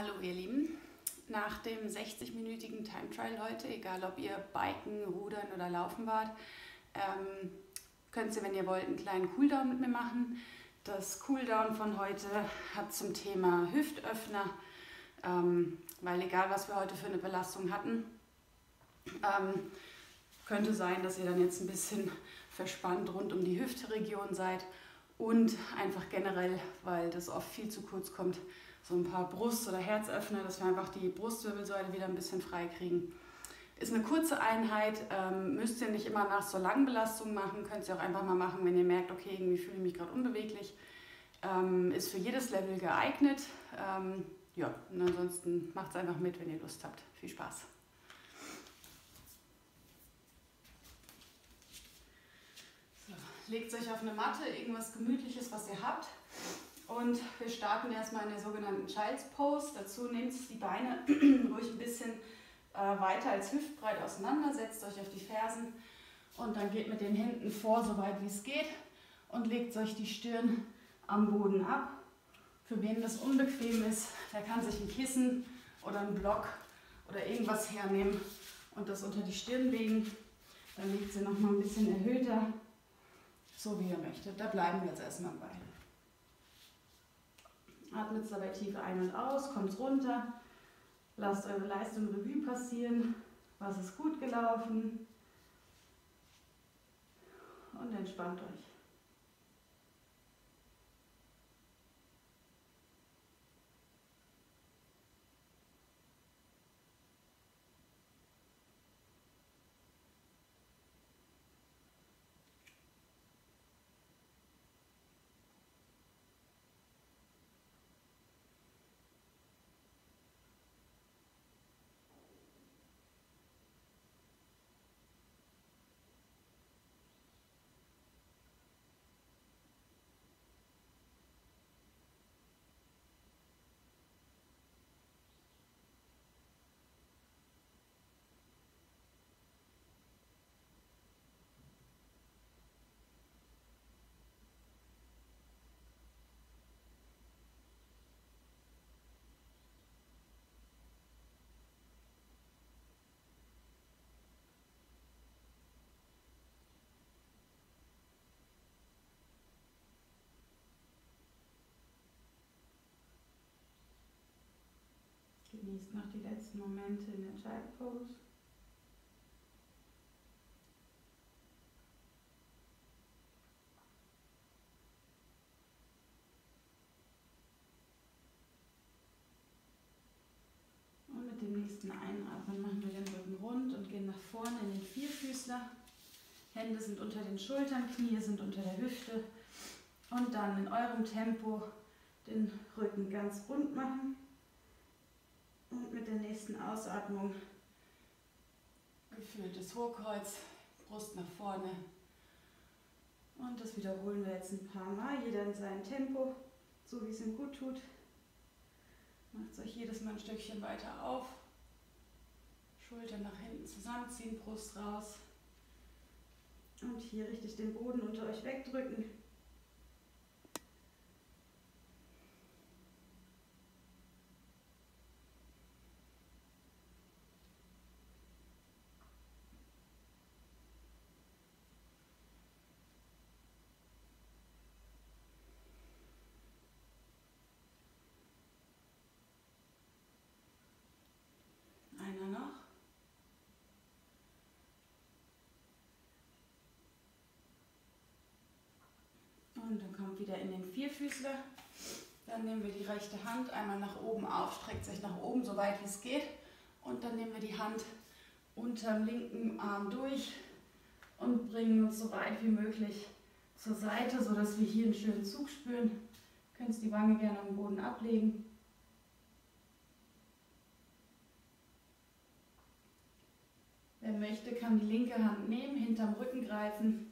Hallo ihr Lieben, nach dem 60-minütigen Time Trial heute, egal ob ihr Biken, Rudern oder Laufen wart, ähm, könnt ihr, wenn ihr wollt, einen kleinen Cooldown mit mir machen. Das Cooldown von heute hat zum Thema Hüftöffner, ähm, weil egal was wir heute für eine Belastung hatten, ähm, könnte sein, dass ihr dann jetzt ein bisschen verspannt rund um die Hüftregion seid und einfach generell, weil das oft viel zu kurz kommt, so ein paar Brust- oder Herzöffner, dass wir einfach die Brustwirbelsäule wieder ein bisschen frei kriegen. Ist eine kurze Einheit, ähm, müsst ihr nicht immer nach so langen Belastungen machen, könnt ihr auch einfach mal machen, wenn ihr merkt, okay, irgendwie fühle ich mich gerade unbeweglich. Ähm, ist für jedes Level geeignet. Ähm, ja, und ansonsten macht es einfach mit, wenn ihr Lust habt. Viel Spaß. So, legt euch auf eine Matte, irgendwas Gemütliches, was ihr habt. Und wir starten erstmal in der sogenannten Child's Pose. Dazu nehmt die Beine ruhig ein bisschen äh, weiter als hüftbreit auseinander, setzt euch auf die Fersen und dann geht mit den Händen vor, so weit wie es geht und legt euch die Stirn am Boden ab. Für wen das unbequem ist, der kann sich ein Kissen oder einen Block oder irgendwas hernehmen und das unter die Stirn legen. Dann legt sie nochmal ein bisschen erhöhter, so wie ihr möchtet. Da bleiben wir jetzt erstmal bei. Atmet dabei tief ein und aus, kommt runter. Lasst eure Leistung Revue passieren. Was ist gut gelaufen? Und entspannt euch. Genießt noch die letzten Momente in der Child Pose. Und mit dem nächsten Einatmen machen wir den Rücken rund und gehen nach vorne in den Vierfüßler. Hände sind unter den Schultern, Knie sind unter der Hüfte. Und dann in eurem Tempo den Rücken ganz rund machen. Und mit der nächsten Ausatmung gefühltes Hochkreuz, Brust nach vorne. Und das wiederholen wir jetzt ein paar Mal, jeder in seinem Tempo, so wie es ihm gut tut. Macht euch jedes Mal ein Stückchen weiter auf. Schultern nach hinten zusammenziehen, Brust raus. Und hier richtig den Boden unter euch wegdrücken. Dann kommt wieder in den Vierfüßler. Dann nehmen wir die rechte Hand einmal nach oben auf, streckt sich nach oben, so weit wie es geht. Und dann nehmen wir die Hand unterm linken Arm durch und bringen uns so weit wie möglich zur Seite, sodass wir hier einen schönen Zug spüren. Könnt die Wange gerne am Boden ablegen. Wer möchte, kann die linke Hand nehmen, hinterm Rücken greifen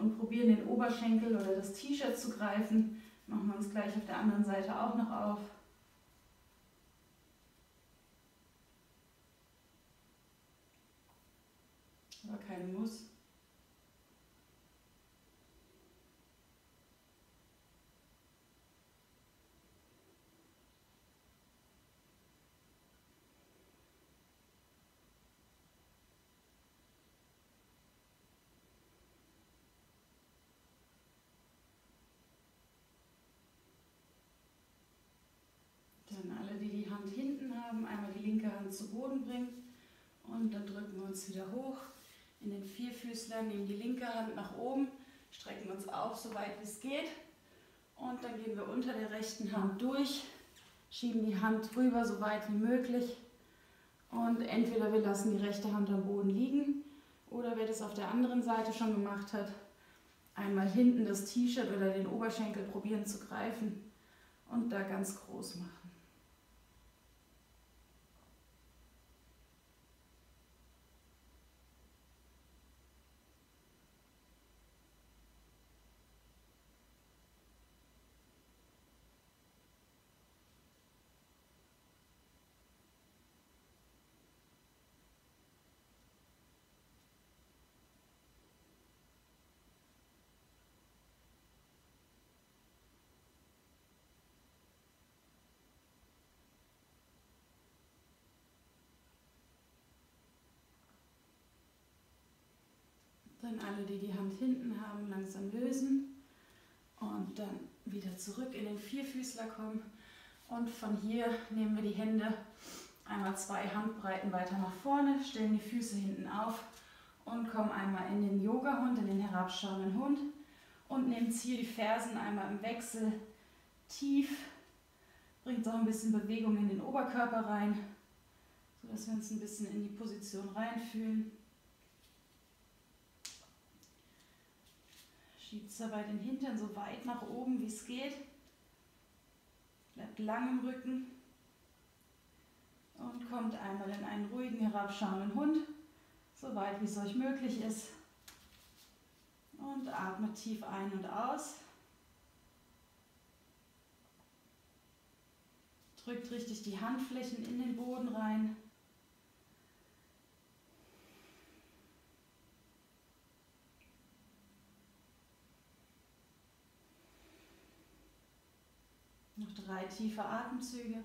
und probieren den Oberschenkel oder das T-Shirt zu greifen. Machen wir uns gleich auf der anderen Seite auch noch auf. Aber kein Muss. Hand zu Boden bringen. Und dann drücken wir uns wieder hoch in den Vierfüßler, nehmen die linke Hand nach oben, strecken uns auf, so weit wie es geht. Und dann gehen wir unter der rechten Hand durch, schieben die Hand rüber, so weit wie möglich. Und entweder wir lassen die rechte Hand am Boden liegen oder wer das auf der anderen Seite schon gemacht hat, einmal hinten das T-Shirt oder den Oberschenkel probieren zu greifen und da ganz groß machen. Dann alle, die die Hand hinten haben, langsam lösen und dann wieder zurück in den Vierfüßler kommen. Und von hier nehmen wir die Hände einmal zwei Handbreiten weiter nach vorne, stellen die Füße hinten auf und kommen einmal in den Yoga-Hund, in den herabschauenden Hund und nehmen hier die Fersen einmal im Wechsel tief, bringt auch ein bisschen Bewegung in den Oberkörper rein, sodass wir uns ein bisschen in die Position reinfühlen. Schiebt dabei den Hintern so weit nach oben, wie es geht. Bleibt lang im Rücken. Und kommt einmal in einen ruhigen, herabschauenden Hund, so weit wie es euch möglich ist. Und atmet tief ein und aus. Drückt richtig die Handflächen in den Boden rein. Noch drei tiefe Atemzüge.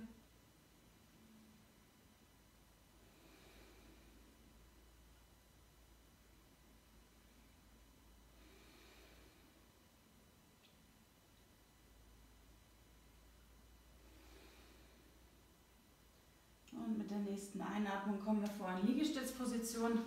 Und mit der nächsten Einatmung kommen wir vor in Liegestützposition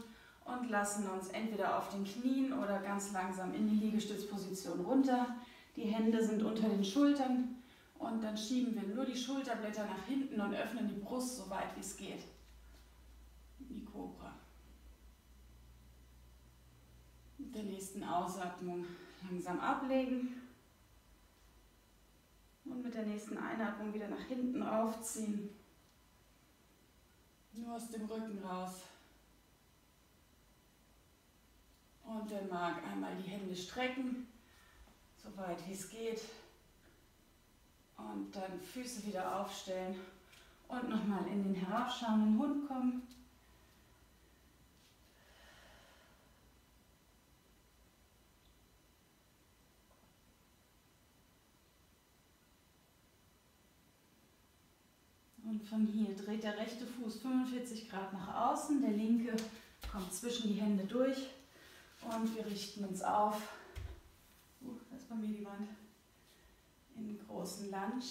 und lassen uns entweder auf den Knien oder ganz langsam in die Liegestützposition runter. Die Hände sind unter den Schultern, und dann schieben wir nur die Schulterblätter nach hinten und öffnen die Brust so weit wie es geht. Die Cobra. Mit der nächsten Ausatmung langsam ablegen. Und mit der nächsten Einatmung wieder nach hinten aufziehen. Nur aus dem Rücken raus. Und der mag einmal die Hände strecken, so weit wie es geht. Und dann Füße wieder aufstellen und nochmal in den herabschauenden Hund kommen. Und von hier dreht der rechte Fuß 45 Grad nach außen, der linke kommt zwischen die Hände durch und wir richten uns auf. Uh, das ist bei mir die Wand in großen Lunge.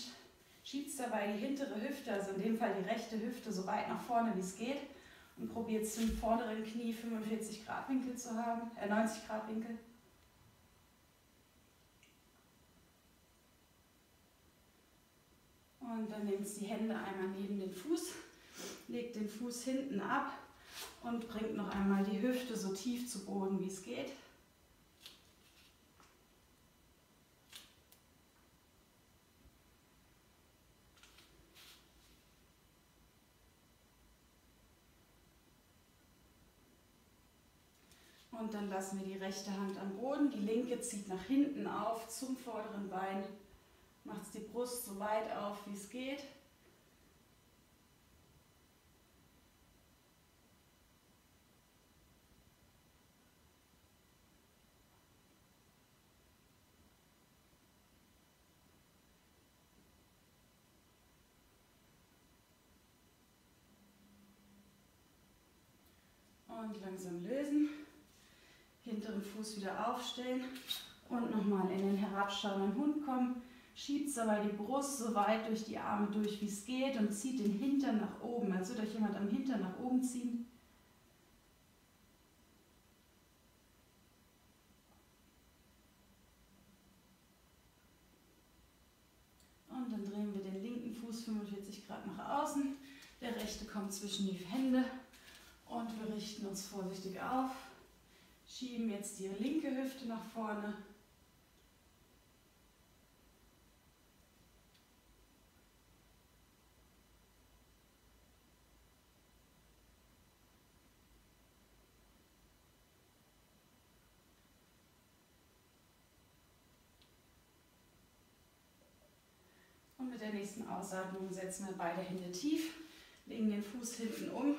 Schiebt dabei die hintere Hüfte, also in dem Fall die rechte Hüfte, so weit nach vorne wie es geht und probiert zum vorderen Knie 45 Grad Winkel zu haben, äh 90 Grad Winkel. Und dann nehmt die Hände einmal neben den Fuß, legt den Fuß hinten ab und bringt noch einmal die Hüfte so tief zu Boden wie es geht. Und dann lassen wir die rechte Hand am Boden, die linke zieht nach hinten auf zum vorderen Bein, macht die Brust so weit auf, wie es geht. Und langsam lösen hinteren Fuß wieder aufstellen und nochmal in den herabschauenden Hund kommen. schiebt dabei die Brust so weit durch die Arme durch, wie es geht und zieht den Hintern nach oben, als würde euch jemand am Hintern nach oben ziehen. Und dann drehen wir den linken Fuß 45 Grad nach außen. Der rechte kommt zwischen die Hände und wir richten uns vorsichtig auf. Schieben jetzt die linke Hüfte nach vorne. Und mit der nächsten Ausatmung setzen wir beide Hände tief, legen den Fuß hinten um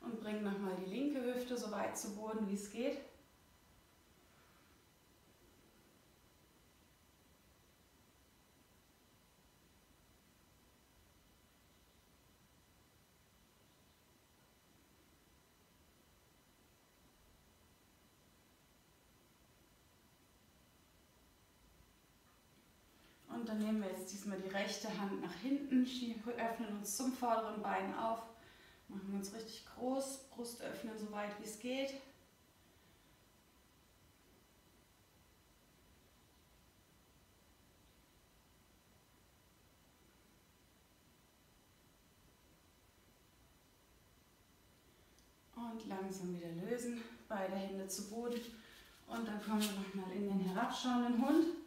und bringen nochmal die linke Hüfte so weit zu Boden, wie es geht. Und dann nehmen wir jetzt diesmal die rechte Hand nach hinten, öffnen uns zum vorderen Bein auf, machen uns richtig groß, Brust öffnen so weit wie es geht. Und langsam wieder lösen, beide Hände zu Boden. Und dann kommen wir nochmal in den herabschauenden Hund.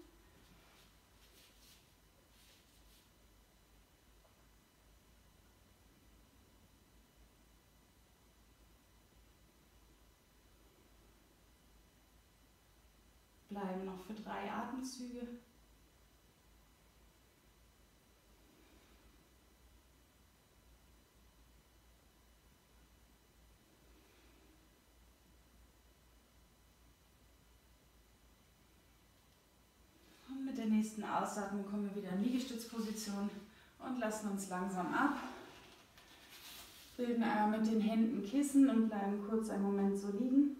Bleiben noch für drei Atemzüge. Und mit der nächsten Ausatmung kommen wir wieder in Liegestützposition und lassen uns langsam ab. Bilden mit den Händen Kissen und bleiben kurz einen Moment so liegen.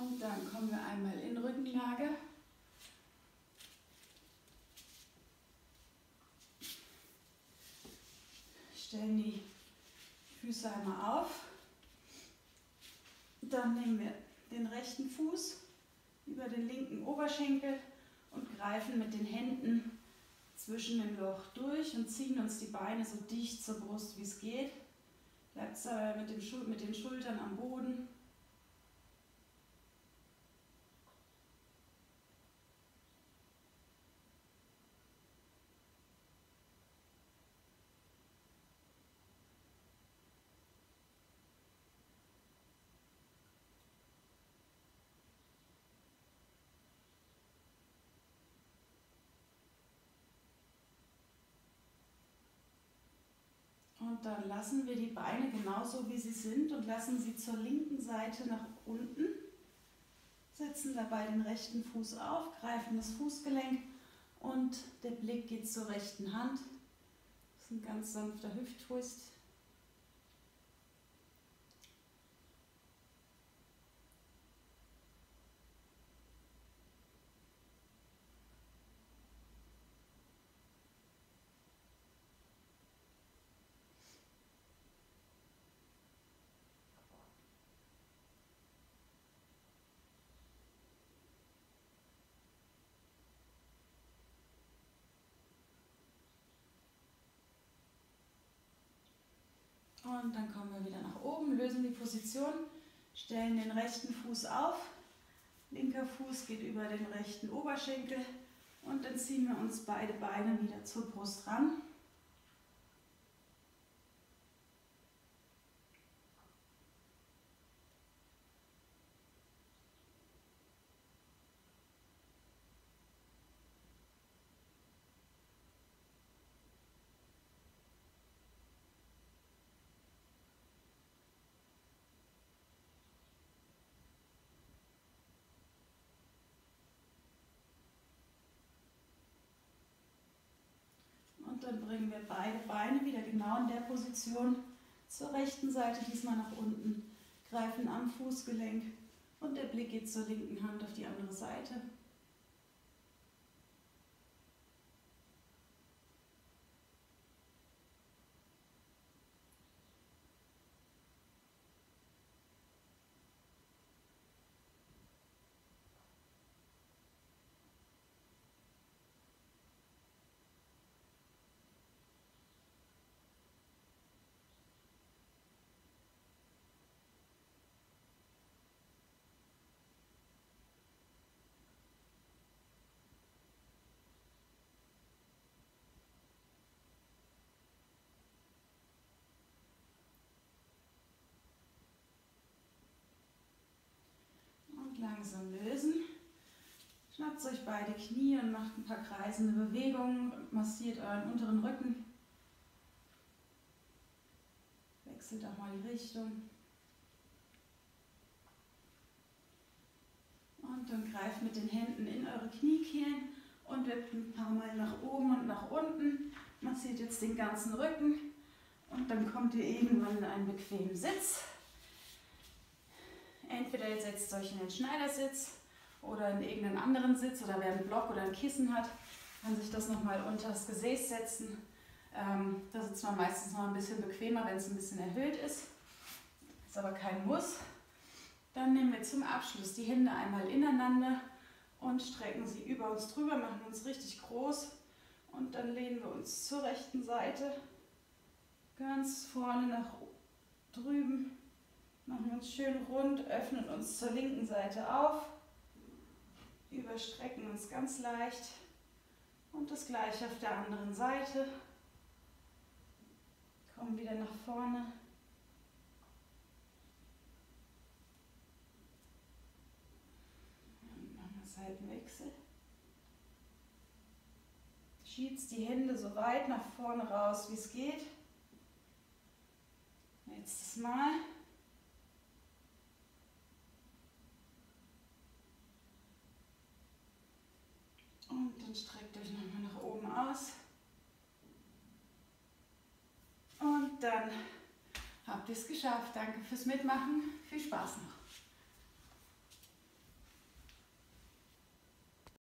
Und dann kommen wir einmal in Rückenlage. Stellen die Füße einmal auf. Dann nehmen wir den rechten Fuß über den linken Oberschenkel und greifen mit den Händen zwischen dem Loch durch und ziehen uns die Beine so dicht zur Brust wie es geht. Bleibt mit, mit den Schultern am Boden. Und dann lassen wir die Beine genauso wie sie sind und lassen sie zur linken Seite nach unten. Setzen dabei den rechten Fuß auf, greifen das Fußgelenk und der Blick geht zur rechten Hand. Das ist ein ganz sanfter Hüfttwist. Und dann kommen wir wieder nach oben, lösen die Position, stellen den rechten Fuß auf. Linker Fuß geht über den rechten Oberschenkel und dann ziehen wir uns beide Beine wieder zur Brust ran. Dann bringen wir beide Beine wieder genau in der Position zur rechten Seite, diesmal nach unten. Greifen am Fußgelenk und der Blick geht zur linken Hand auf die andere Seite. Langsam lösen. Schnappt euch beide Knie und macht ein paar kreisende Bewegungen. Massiert euren unteren Rücken. Wechselt auch mal die Richtung. Und dann greift mit den Händen in eure Kniekehlen und wippt ein paar Mal nach oben und nach unten. Massiert jetzt den ganzen Rücken und dann kommt ihr irgendwann in einen bequemen Sitz. Entweder ihr setzt euch in den Schneidersitz oder in irgendeinen anderen Sitz oder wer einen Block oder ein Kissen hat, kann sich das nochmal unter das Gesäß setzen. Ähm, da sitzt man meistens noch ein bisschen bequemer, wenn es ein bisschen erhöht ist. Ist aber kein Muss. Dann nehmen wir zum Abschluss die Hände einmal ineinander und strecken sie über uns drüber, machen uns richtig groß und dann lehnen wir uns zur rechten Seite ganz vorne nach drüben Machen uns schön rund, öffnen uns zur linken Seite auf, überstrecken uns ganz leicht und das gleiche auf der anderen Seite. Kommen wieder nach vorne. Seitenwechsel. Schiebt die Hände so weit nach vorne raus, wie es geht. Letztes Mal. Und dann streckt euch nochmal nach oben aus. Und dann habt ihr es geschafft. Danke fürs Mitmachen. Viel Spaß noch.